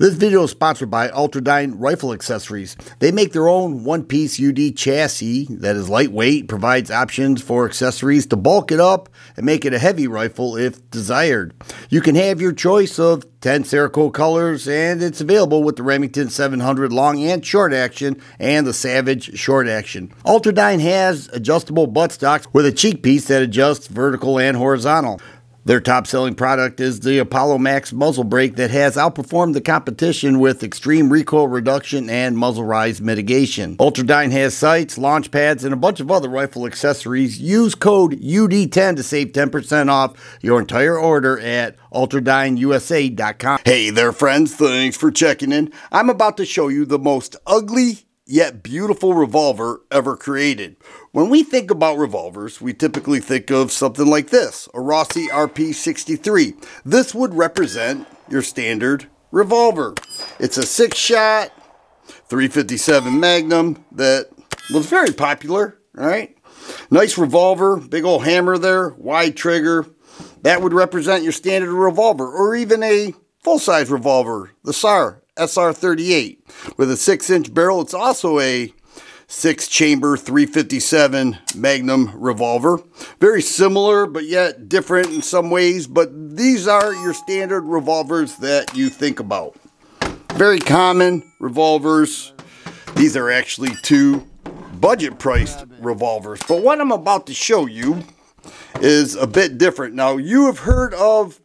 This video is sponsored by Ultradyne Rifle Accessories. They make their own one-piece UD chassis that is lightweight, provides options for accessories to bulk it up and make it a heavy rifle if desired. You can have your choice of 10 Cerakote colors and it's available with the Remington 700 long and short action and the Savage short action. Ultradyne has adjustable buttstocks with a cheek piece that adjusts vertical and horizontal. Their top selling product is the Apollo Max muzzle brake that has outperformed the competition with extreme recoil reduction and muzzle rise mitigation. Ultradyne has sights, launch pads, and a bunch of other rifle accessories. Use code UD10 to save 10% off your entire order at ultradyneusa.com. Hey there, friends. Thanks for checking in. I'm about to show you the most ugly yet beautiful revolver ever created. When we think about revolvers, we typically think of something like this, a Rossi RP63. This would represent your standard revolver. It's a six shot, 357 Magnum that was very popular, right? Nice revolver, big old hammer there, wide trigger. That would represent your standard revolver or even a full-size revolver, the SAR SR38 with a 6-inch barrel. It's also a 6-chamber 357 Magnum revolver. Very similar, but yet different in some ways. But these are your standard revolvers that you think about. Very common revolvers. These are actually two budget-priced revolvers. But what I'm about to show you is a bit different. Now, you have heard of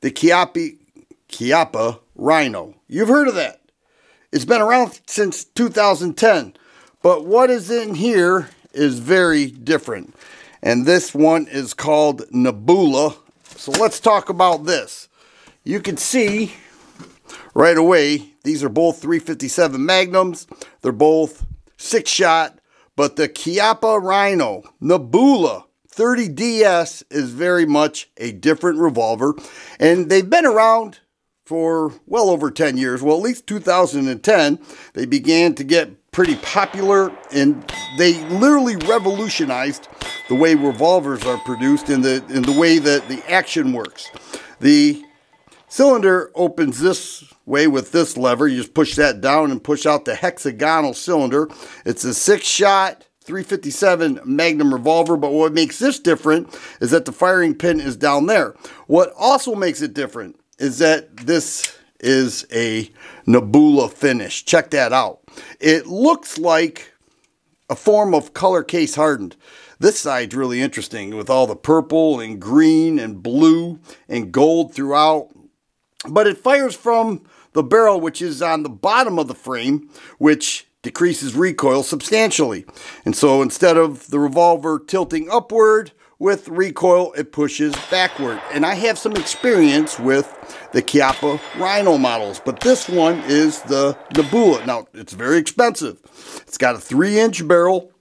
the Chiappa, Chiappa Rhino. You've heard of that. It's been around since 2010. But what is in here is very different. And this one is called Nebula. So let's talk about this. You can see right away, these are both 357 Magnums. They're both six shot, but the Chiappa Rhino Nebula 30DS is very much a different revolver. And they've been around for well over 10 years. Well, at least 2010, they began to get pretty popular and they literally revolutionized the way revolvers are produced and the, in the way that the action works. The cylinder opens this way with this lever. You just push that down and push out the hexagonal cylinder. It's a six shot 357 Magnum revolver, but what makes this different is that the firing pin is down there. What also makes it different is that this is a Nebula finish. Check that out. It looks like a form of color case hardened. This side's really interesting with all the purple and green and blue and gold throughout. But it fires from the barrel, which is on the bottom of the frame, which decreases recoil substantially. And so instead of the revolver tilting upward with recoil, it pushes backward. And I have some experience with the Chiappa Rhino models, but this one is the Nebula. Now, it's very expensive. It's got a three inch barrel.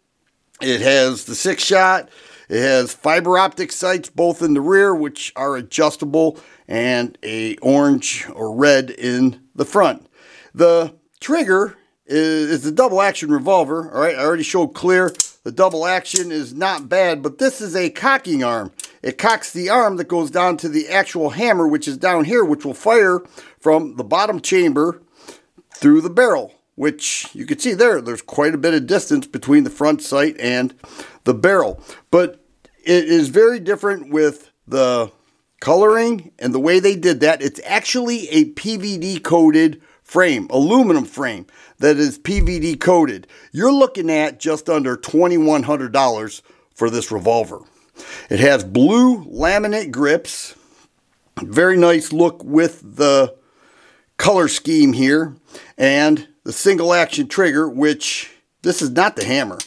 It has the six shot. It has fiber optic sights both in the rear, which are adjustable, and a orange or red in the front. The trigger is, is the double action revolver. All right, I already showed clear the double action is not bad, but this is a cocking arm. It cocks the arm that goes down to the actual hammer, which is down here, which will fire from the bottom chamber through the barrel, which you can see there, there's quite a bit of distance between the front sight and the barrel. But it is very different with the coloring and the way they did that. It's actually a PVD coated frame, aluminum frame that is PVD coated. You're looking at just under $2,100 for this revolver. It has blue laminate grips. Very nice look with the color scheme here. And the single action trigger, which this is not the hammer.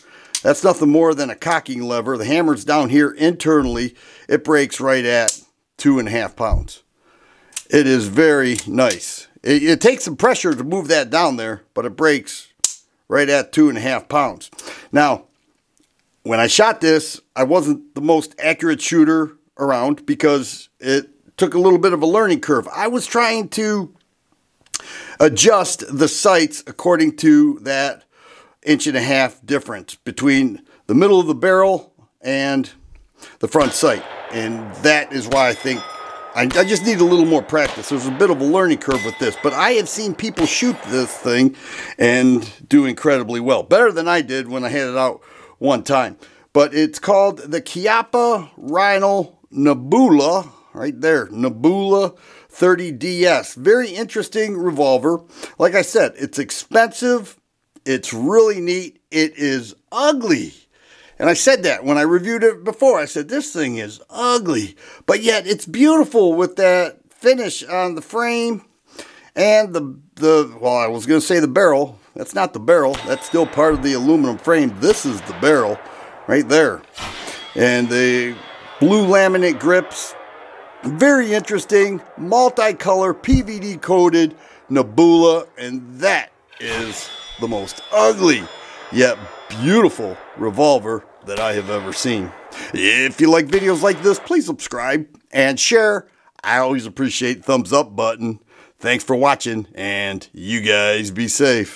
That's nothing more than a cocking lever. The hammer's down here internally. It breaks right at two and a half pounds. It is very nice. It, it takes some pressure to move that down there, but it breaks right at two and a half pounds. Now, when I shot this, I wasn't the most accurate shooter around because it took a little bit of a learning curve. I was trying to adjust the sights according to that inch and a half difference between the middle of the barrel and the front sight. And that is why I think I, I, just need a little more practice. There's a bit of a learning curve with this, but I have seen people shoot this thing and do incredibly well. Better than I did when I had it out one time. But it's called the Chiappa Rhino Nebula, right there, Nebula 30DS. Very interesting revolver. Like I said, it's expensive, it's really neat, it is ugly. And I said that when I reviewed it before. I said, this thing is ugly, but yet it's beautiful with that finish on the frame and the, the well, I was going to say the barrel. That's not the barrel. That's still part of the aluminum frame. This is the barrel right there. And the blue laminate grips. Very interesting, multicolor, PVD coated Nebula. And that is the most ugly yet beautiful revolver that I have ever seen. If you like videos like this, please subscribe and share. I always appreciate thumbs up button. Thanks for watching and you guys be safe.